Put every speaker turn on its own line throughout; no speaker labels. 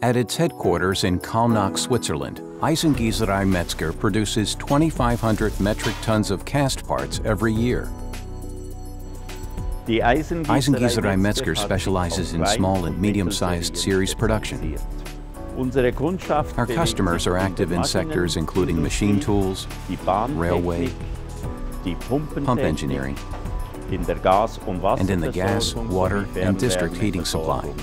At its headquarters in Kallnach, Switzerland, Eisengießerei Mezger produces 2,500 metric tons of cast parts every year. Eisengießerei Mezger specializes in small and medium-sized series production. Our customers are active in sectors including machine tools, railway, pump engineering, and in the gas, water, and district heating supply.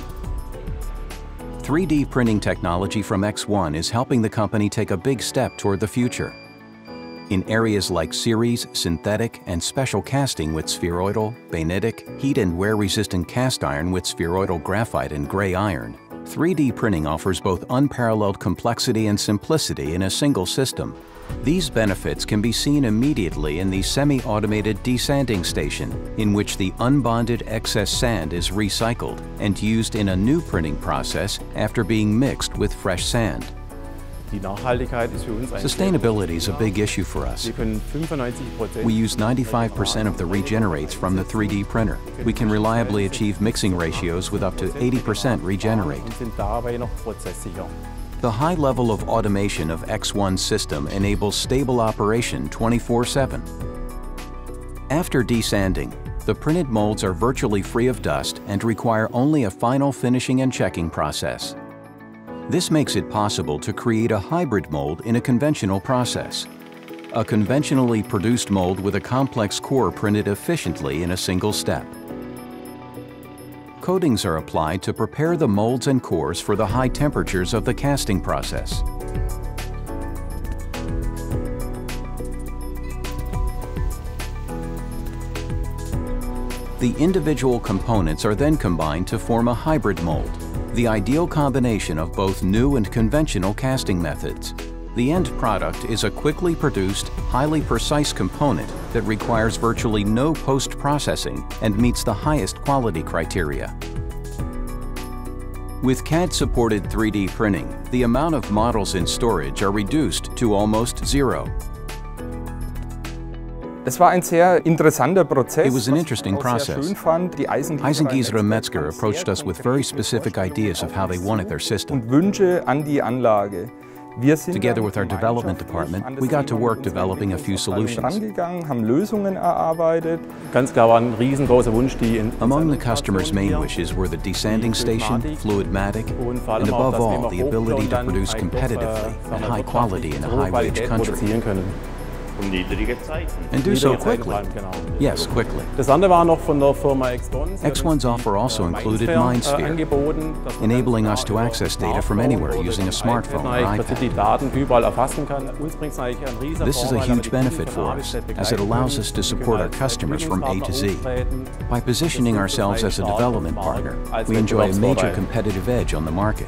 3D printing technology from ExOne is helping the company take a big step toward the future. In areas like series, synthetic, and special casting with spheroidal, bainitic, heat and wear-resistant cast iron with spheroidal graphite and gray iron, 3D printing offers both unparalleled complexity and simplicity in a single system. These benefits can be seen immediately in the semi-automated desanding station, in which the unbonded excess sand is recycled and used in a new printing process after being mixed with fresh sand. Sustainability is a big issue for us. We use 95% of the regenerates from the 3D printer. We can reliably achieve mixing ratios with up to 80% regenerate. The high level of automation of ExOne system enables stable operation 24-7. After desanding, the printed molds are virtually free of dust and require only a final finishing and checking process. This makes it possible to create a hybrid mold in a conventional process. A conventionally produced mold with a complex core printed efficiently in a single step. Coatings are applied to prepare the molds and cores for the high temperatures of the casting process. The individual components are then combined to form a hybrid mold, the ideal combination of both new and conventional casting methods. The end product is a quickly produced, highly precise component that requires virtually no post-processing and meets the highest quality criteria. With CAD-supported 3D printing, the amount of models in storage are reduced to almost zero. It was an interesting process. Eisengießerei Mezger approached us with very specific ideas of how they wanted their system.
Und Wünsche an die Anlage.
Together with our development department, we got to work developing a few solutions.
haben Lösungen erarbeitet.
Among the customer's main wishes were the desanding station, Fluidmatic, and above all, the ability to produce competitively and high quality in a high-wage country. And do so quickly. Yes, quickly. ExOne's offer also included MindSphere, enabling us to access data from anywhere using a smartphone or iPad. This is a huge benefit for us, as it allows us to support our customers from A to Z. By positioning ourselves as a development partner, we enjoy a major competitive edge on the market.